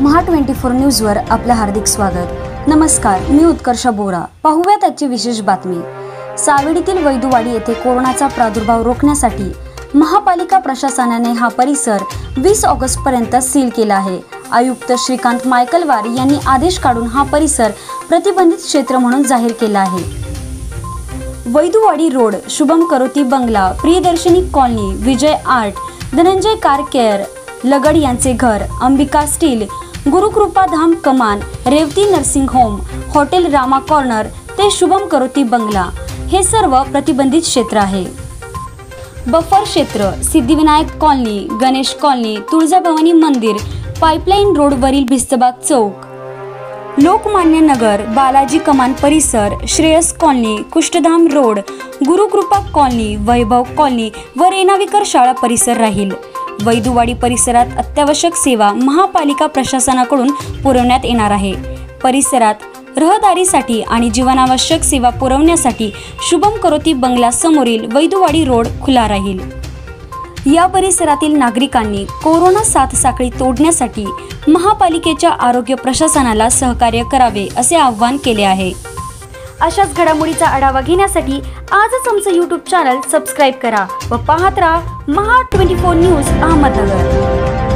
महा twenty four न्यूजवर आपलं हार्दिक स्वागत. नमस्कार मी उत्कर्ष बोरा. पाहूया त्याची विशेष बातमी. सावेडीतील वैदुवाडी येथे कोरोनाचा प्रादुर्भाव रोखण्यासाठी महापालिका प्रशासनाने हा परिसर वीस ऑगस्टपर्यंत सील केला आहे. आयुक्त श्रीकांत मायकलवार यांनी आदेश काढून हा परिसर प्रतिबंधित क्षेत्र म्हणून जाहीर केला आहे. वैदुवाडी रोड शुभम करोती बंगला Priyadarshini colony Vijay art Dhananjay car care Lagad यांचे घर अंबिका स्टील गुरुकृपा धाम कमान Revati nursing home hotel Rama corner ते शुभम करोती बंगला. हे सर्व प्रतिबंधित क्षेत्र आहे. बफर क्षेत्र सिद्धिविनायक कॉलनी गणेश कॉलनी तुळजाभवानी मंदिर पाईपलाईन रोडवरील भिस्तबाग चौक. लोकमान्य नगर बालाजी कमान परिसर Shreyas colony Kushthadham road Gurukripa colony Vaibhav colony व रेणाविकर शाळा परिसर राहील. वैदुवाडी परिसरात अत्यावश्यक सेवा महापालिका प्रशासनाकडून पुरवण्यात येणार आहे. परिसरात रहदारीसाठी आणि जीवनावश्यक सेवा पुरवण्यासाठी शुभम करोती बंगला समोरील वैदुवाडी रोड खुला राहील. या परिसरातील नागरिकांनी कोरोना साथ साखळी तोडण्यासाठी महापालिकेच्या आरोग्य प्रशासनाला सहकार्य करावे असे आवाहन केले आहे. अशाच घडामोडीचा आढावा घेण्यासाठी आजच आमचं यूट्यूब चॅनल सबस्क्राईब करा व पाहत राहा Maha twenty four news Ahmednagar.